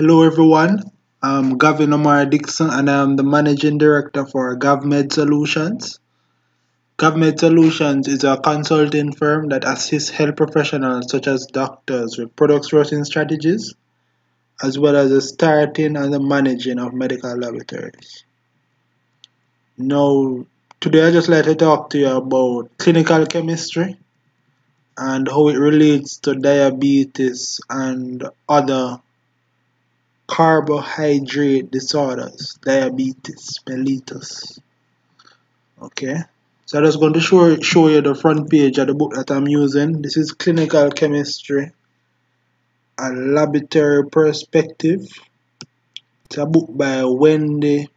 Hello everyone, I'm Gavin Omar Dixon and I'm the Managing Director for GavMed Solutions. GavMed Solutions is a consulting firm that assists health professionals such as doctors with product sourcing strategies, as well as the starting and the managing of medical laboratories. Now, today I just like to talk to you about clinical chemistry and how it relates to diabetes and other carbohydrate disorders, diabetes mellitus. Okay, so I'm just going to show, show you the front page of the book that I'm using. This is Clinical Chemistry, a Laboratory Perspective. It's a book by Wendy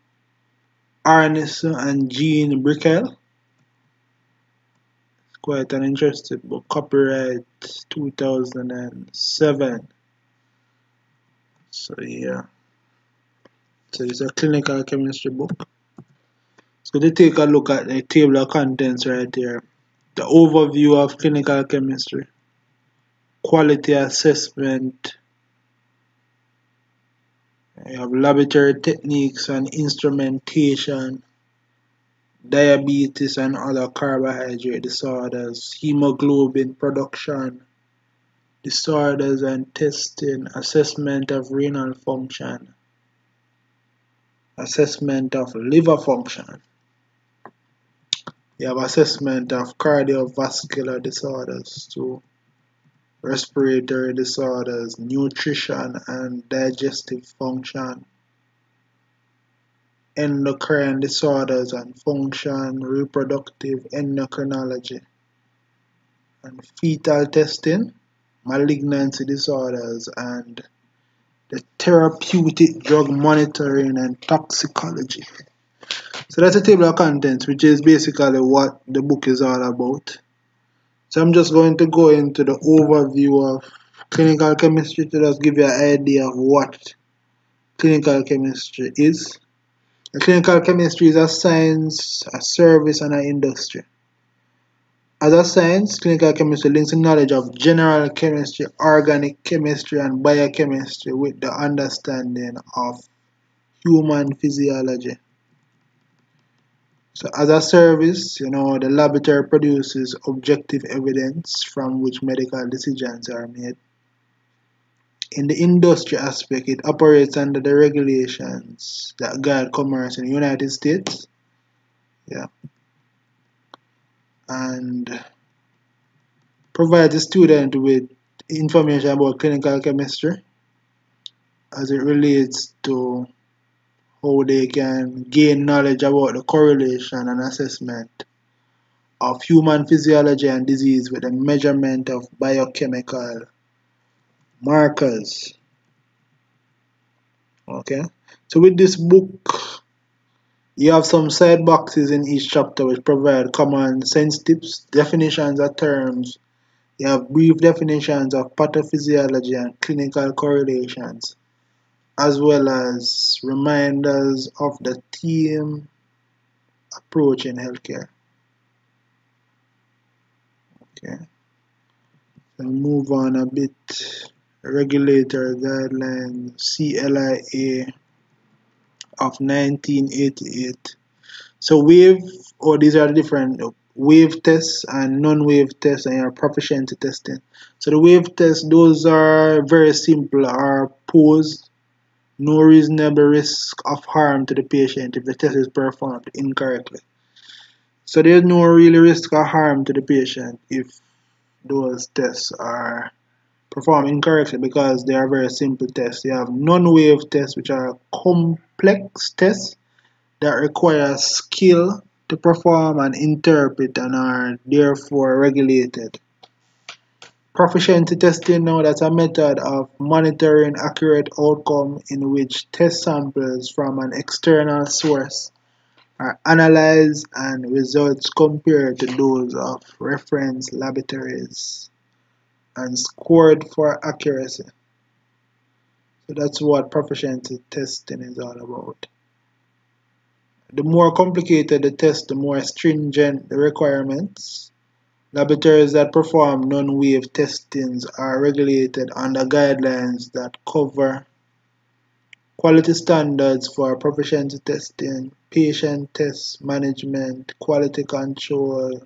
Arneson and Jean Brickell. It's quite an interesting book, copyright 2007 so yeah. So it's a clinical chemistry book. So they take a look at the table of contents right here the overview of clinical chemistry. Quality assessment. You have laboratory techniques and instrumentation. Diabetes and other carbohydrate disorders. Hemoglobin production disorders and testing, assessment of renal function, assessment of liver function. You have assessment of cardiovascular disorders too, respiratory disorders, nutrition and digestive function, endocrine disorders and function, reproductive endocrinology, and fetal testing malignancy disorders, and the therapeutic drug monitoring and toxicology. So that's a table of contents, which is basically what the book is all about. So I'm just going to go into the overview of clinical chemistry to just give you an idea of what clinical chemistry is. clinical chemistry is a science, a service, and an industry. As a science, clinical chemistry links the knowledge of general chemistry, organic chemistry, and biochemistry with the understanding of human physiology. So as a service, you know, the laboratory produces objective evidence from which medical decisions are made. In the industry aspect, it operates under the regulations that guide commerce in the United States. Yeah and provide the student with information about clinical chemistry as it relates to how they can gain knowledge about the correlation and assessment of human physiology and disease with the measurement of biochemical markers. Okay, so with this book, you have some side boxes in each chapter which provide common sense tips, definitions of terms. You have brief definitions of pathophysiology and clinical correlations, as well as reminders of the team approach in healthcare. Okay, so move on a bit. Regulatory guidelines, CLIA of 1988. So wave, or oh, these are different uh, wave tests and non-wave tests and your proficiency testing. So the wave tests, those are very simple are pose no reasonable risk of harm to the patient if the test is performed incorrectly. So there's no really risk of harm to the patient if those tests are perform incorrectly because they are very simple tests. You have non-wave tests which are complex tests that require skill to perform and interpret and are therefore regulated. Proficiency testing now that's a method of monitoring accurate outcome in which test samples from an external source are analyzed and results compared to those of reference laboratories and scored for accuracy. So that's what proficiency testing is all about. The more complicated the test, the more stringent the requirements. Laboratories that perform non-wave testings are regulated under guidelines that cover quality standards for proficiency testing, patient test management, quality control,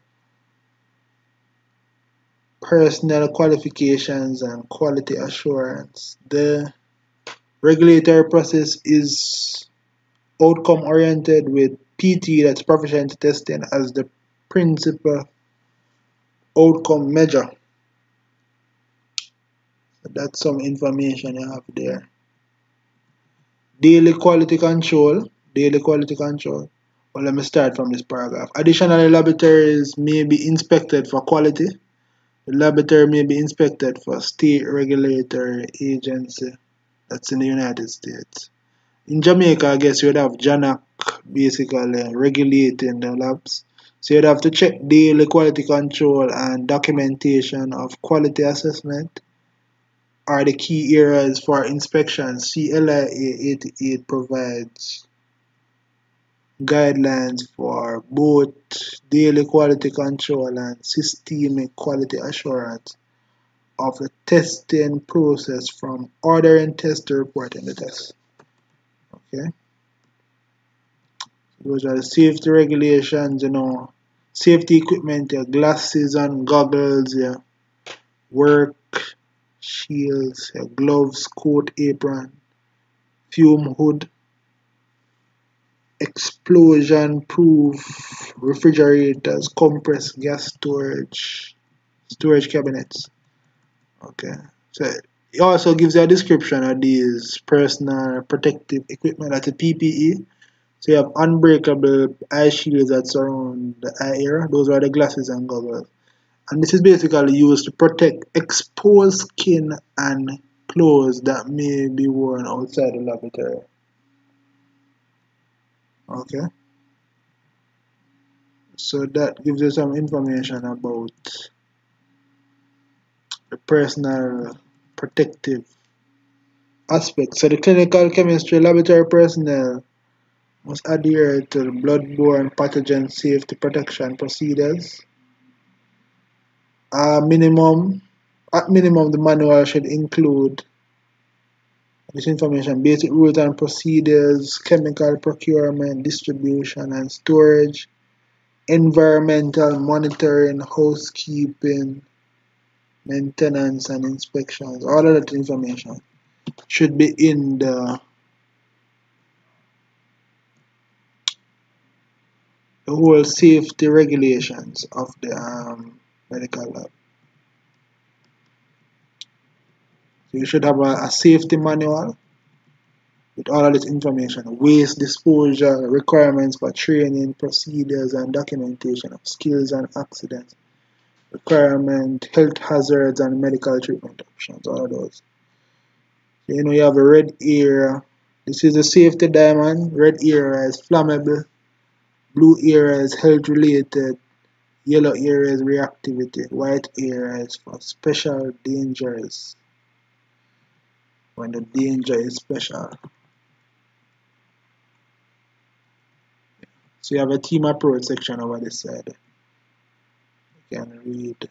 personnel qualifications, and quality assurance. The regulatory process is outcome oriented with PT, that's proficiency testing, as the principal outcome measure. So that's some information you have there. Daily quality control. Daily quality control. Well, let me start from this paragraph. Additionally, laboratories may be inspected for quality. The laboratory may be inspected for state regulatory agency. That's in the United States. In Jamaica, I guess you would have JANAAC basically regulating the labs. So you'd have to check daily quality control and documentation of quality assessment are the key areas for inspection. CLIA 88 provides guidelines for both daily quality control and systemic quality assurance of the testing process from ordering test to reporting the test. Okay. Those are the safety regulations, you know, safety equipment, your glasses and goggles, yeah, work shields, gloves, coat, apron, fume hood, explosion proof refrigerators, compressed gas storage, storage cabinets. Okay, so it also gives you a description of these personal protective equipment, that's a PPE. So you have unbreakable eye shields that surround the eye area, those are the glasses and goggles and this is basically used to protect exposed skin and clothes that may be worn outside the laboratory. Okay, so that gives you some information about the personal protective aspect. So the clinical chemistry laboratory personnel must adhere to the bloodborne pathogen safety protection procedures uh, minimum at minimum the manual should include this information basic rules and procedures chemical procurement distribution and storage environmental monitoring housekeeping maintenance and inspections all of that information should be in the the whole safety regulations of the um, medical lab. So you should have a, a safety manual with all of this information, waste disposal, requirements for training, procedures and documentation of skills and accidents, requirement, health hazards and medical treatment options, all of those. So, you know you have a red area. This is a safety diamond. Red area is flammable. Blue area is health related. Yellow area is reactivity, white area is for special dangers. When the danger is special. So you have a team approach section over this side. You can read.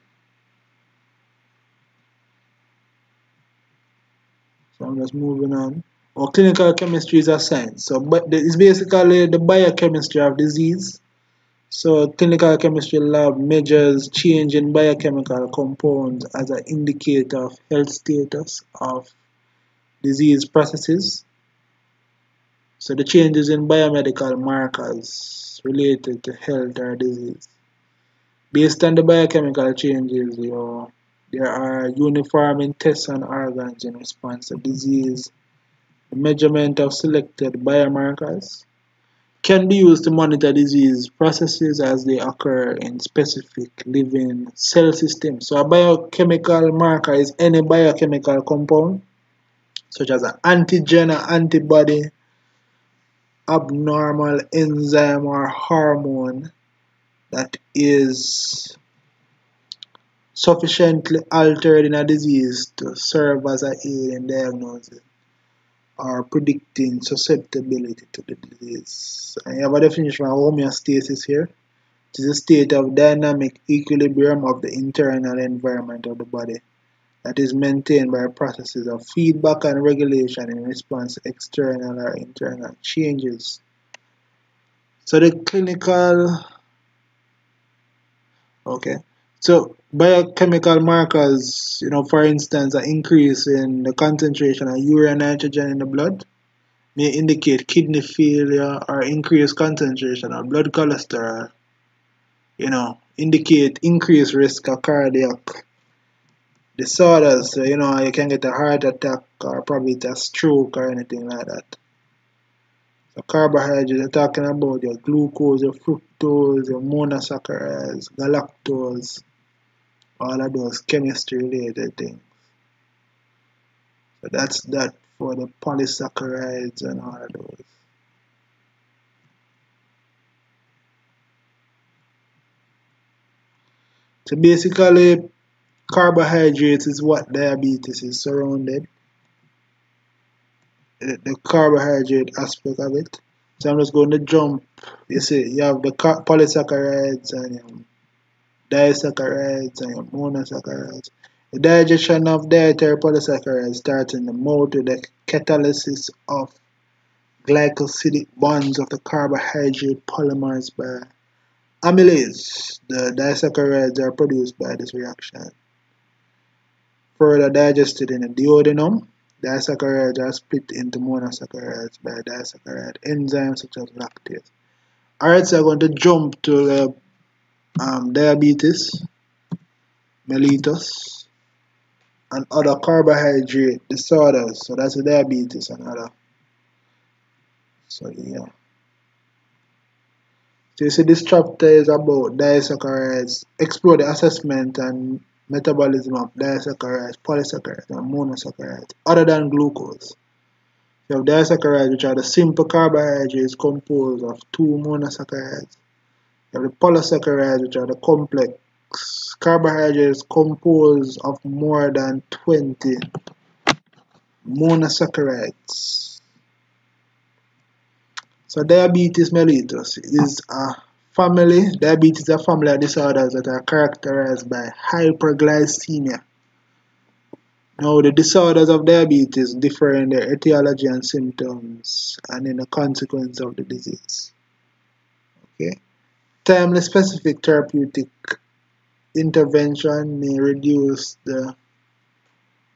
So I'm just moving on. Or clinical chemistry is a science. So but it's basically the biochemistry of disease so clinical chemistry lab measures change in biochemical compounds as an indicator of health status of disease processes. So the changes in biomedical markers related to health or disease. Based on the biochemical changes, you know, there are uniforming tests on organs in response to disease, the measurement of selected biomarkers, can be used to monitor disease processes as they occur in specific living cell systems. So a biochemical marker is any biochemical compound such as an antigen or antibody, abnormal enzyme or hormone that is sufficiently altered in a disease to serve as an aid in diagnosis or predicting susceptibility to the disease. You have a definition of homeostasis here. It is a state of dynamic equilibrium of the internal environment of the body that is maintained by processes of feedback and regulation in response to external or internal changes. So the clinical, okay, so biochemical markers, you know, for instance, an increase in the concentration of urea nitrogen in the blood may indicate kidney failure or increased concentration of blood cholesterol, you know, indicate increased risk of cardiac disorders. So, you know, you can get a heart attack or probably a stroke or anything like that. So carbohydrates, you're talking about your glucose, your fructose, your monosaccharides, galactose, all of those chemistry related things. So that's that for the polysaccharides and all of those. So basically carbohydrates is what diabetes is surrounded the carbohydrate aspect of it. So I'm just going to jump. You see, you have the polysaccharides and um, disaccharides and monosaccharides. The digestion of dietary polysaccharides starts in the mouth with the catalysis of glycosidic bonds of the carbohydrate polymers by amylase. The disaccharides are produced by this reaction. Further digested in the duodenum, Disaccharides are split into monosaccharides by disaccharide enzymes such as lactase. Alright, so I'm going to jump to the um, diabetes, mellitus, and other carbohydrate disorders. So that's diabetes and other. So yeah. So you see this chapter is about disaccharides, explore the assessment and metabolism of disaccharides, polysaccharides, and monosaccharides other than glucose. You have disaccharides, which are the simple carbohydrates composed of two monosaccharides. You have the polysaccharides, which are the complex carbohydrates composed of more than 20 monosaccharides. So diabetes mellitus is a Family diabetes is a family disorders that are characterized by hyperglycemia. Now, the disorders of diabetes differ in their etiology and symptoms and in the consequence of the disease. Okay, timely specific therapeutic intervention may reduce the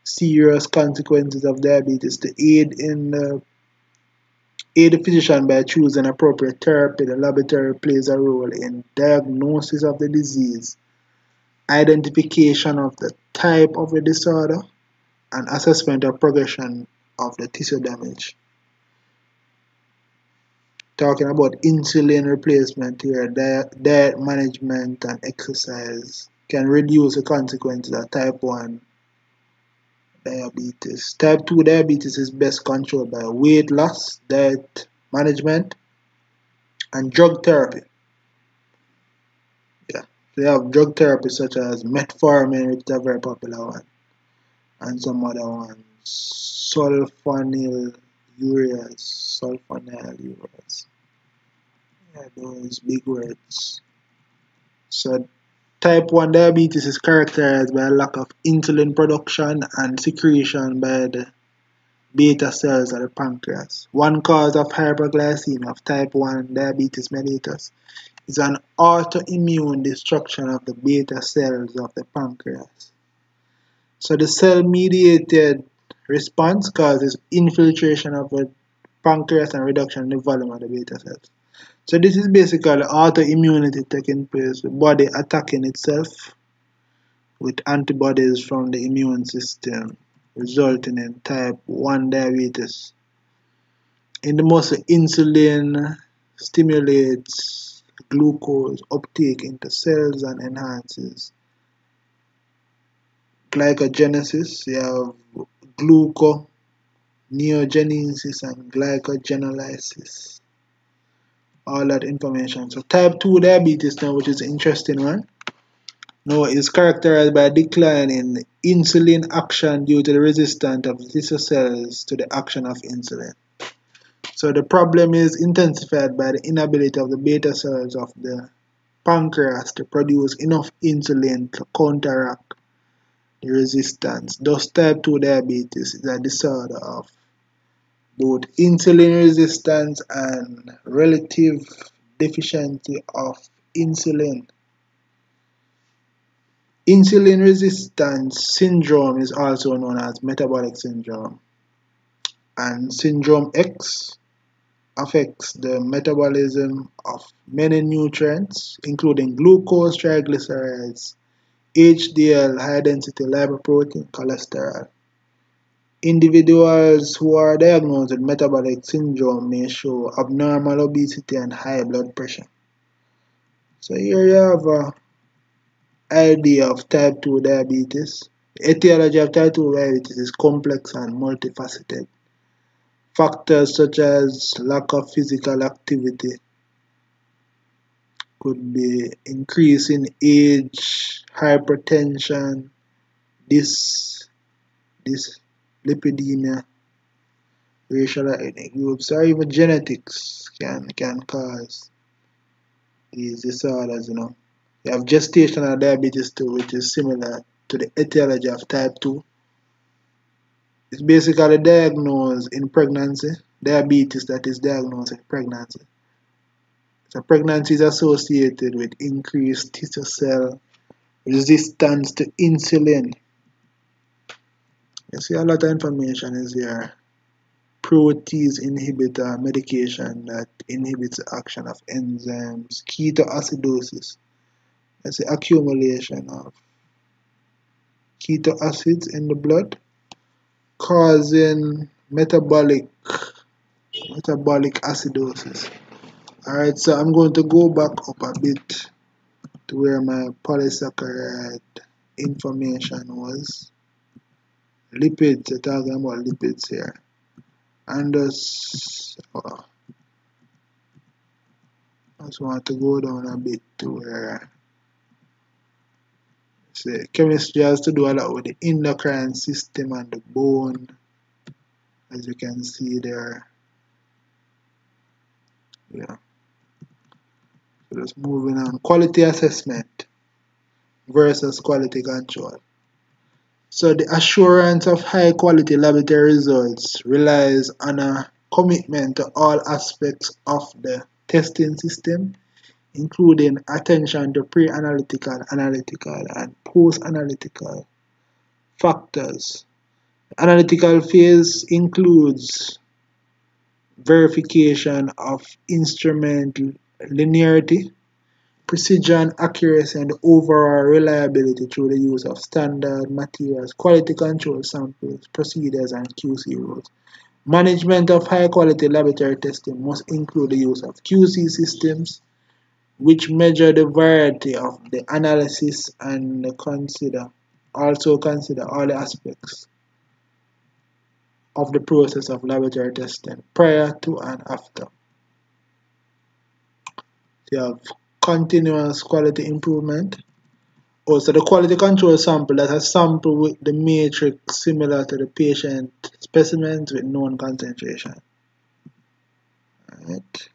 serious consequences of diabetes to aid in the Aid the physician by choosing appropriate therapy. The laboratory plays a role in diagnosis of the disease, identification of the type of the disorder, and assessment of progression of the tissue damage. Talking about insulin replacement here, diet, diet management and exercise can reduce the consequences of type 1 diabetes. Type 2 diabetes is best controlled by weight loss, diet management, and drug therapy. Yeah, they have drug therapy such as metformin, which is a very popular one, and some other ones. Sulfonyl ureas, sulfonyl ureas. Yeah, those big words. So Type 1 diabetes is characterized by a lack of insulin production and secretion by the beta cells of the pancreas. One cause of hyperglycemia of type 1 diabetes mellitus is an autoimmune destruction of the beta cells of the pancreas. So the cell-mediated response causes infiltration of the pancreas and reduction in the volume of the beta cells. So this is basically autoimmunity taking place, the body attacking itself with antibodies from the immune system, resulting in type 1 diabetes. In the muscle, insulin stimulates glucose uptake into cells and enhances glycogenesis. You have gluconeogenesis and glycogenolysis all that information. So type 2 diabetes now, which is interesting one. Now is characterized by a decline in insulin action due to the resistance of tissue cells to the action of insulin. So the problem is intensified by the inability of the beta cells of the pancreas to produce enough insulin to counteract the resistance. Thus, type 2 diabetes is a disorder of both insulin resistance and relative deficiency of insulin. Insulin resistance syndrome is also known as metabolic syndrome, and syndrome X affects the metabolism of many nutrients, including glucose, triglycerides, HDL, high density lipoprotein, cholesterol. Individuals who are diagnosed with metabolic syndrome may show abnormal obesity and high blood pressure. So here you have a idea of type 2 diabetes. The etiology of type 2 diabetes is complex and multifaceted. Factors such as lack of physical activity could be increase in age, hypertension, this, this lipidemia, racial ethnic groups, or even genetics can can cause these disorders. You know, you have gestational diabetes too, which is similar to the etiology of type 2 it's basically diagnosed in pregnancy, diabetes that is diagnosed in pregnancy. So pregnancy is associated with increased tissue cell resistance to insulin. You see a lot of information is here. Protease inhibitor medication that inhibits the action of enzymes, ketoacidosis. That's the accumulation of keto acids in the blood causing metabolic metabolic acidosis. Alright, so I'm going to go back up a bit to where my polysaccharide information was. Lipids, we're about lipids here. And just, oh, I just want to go down a bit to where say chemistry has to do a lot with the endocrine system and the bone as you can see there. Yeah. So just moving on. Quality assessment versus quality control so the assurance of high quality laboratory results relies on a commitment to all aspects of the testing system including attention to pre-analytical, analytical, and post-analytical factors. The analytical phase includes verification of instrument linearity, precision, accuracy, and overall reliability through the use of standard materials, quality control samples, procedures, and QC rules. Management of high quality laboratory testing must include the use of QC systems, which measure the variety of the analysis and consider also consider all the aspects of the process of laboratory testing prior to and after. You have continuous quality improvement. Also, the quality control sample that has sample with the matrix similar to the patient specimens with known concentration. Right.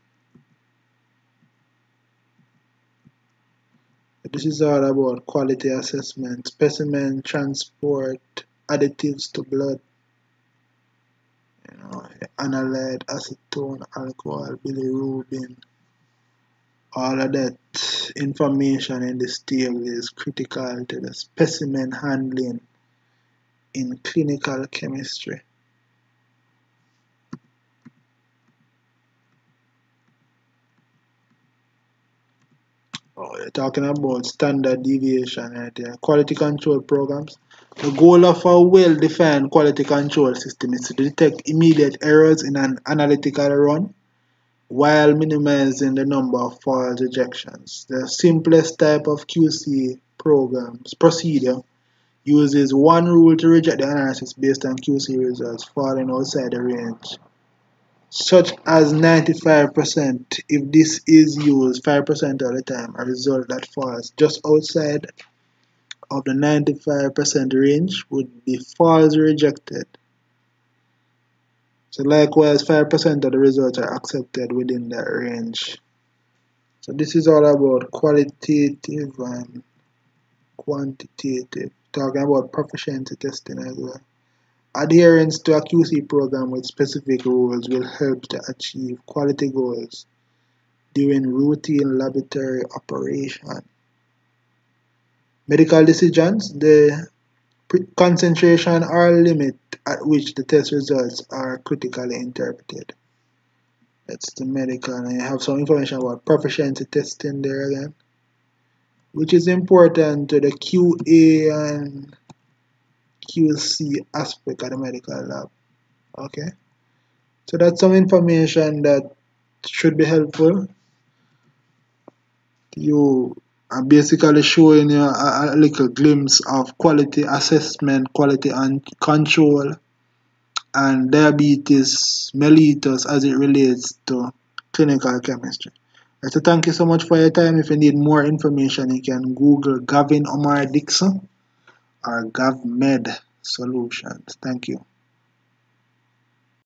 This is all about quality assessment, specimen transport, additives to blood, you know, analyte, acetone, alcohol, bilirubin. All of that information in this table is critical to the specimen handling in clinical chemistry. Oh, you're talking about standard deviation right there. Quality control programs. The goal of a well-defined quality control system is to detect immediate errors in an analytical run while minimizing the number of false rejections. The simplest type of QC programs procedure uses one rule to reject the analysis based on QC results falling outside the range such as 95% if this is used 5% of the time a result that falls just outside of the 95% range would be false rejected so likewise 5% of the results are accepted within that range so this is all about qualitative and quantitative talking about proficiency testing as well. Adherence to a QC program with specific rules will help to achieve quality goals during routine laboratory operation. Medical decisions, the concentration or limit at which the test results are critically interpreted. That's the medical, and I have some information about proficiency testing there again, which is important to the QA and QC aspect of the medical lab. Okay, so that's some information that should be helpful. You are basically showing you a, a little glimpse of quality assessment, quality and control, and diabetes mellitus as it relates to clinical chemistry. So thank you so much for your time. If you need more information, you can Google Gavin Omar Dixon or GavMed Solutions. Thank you.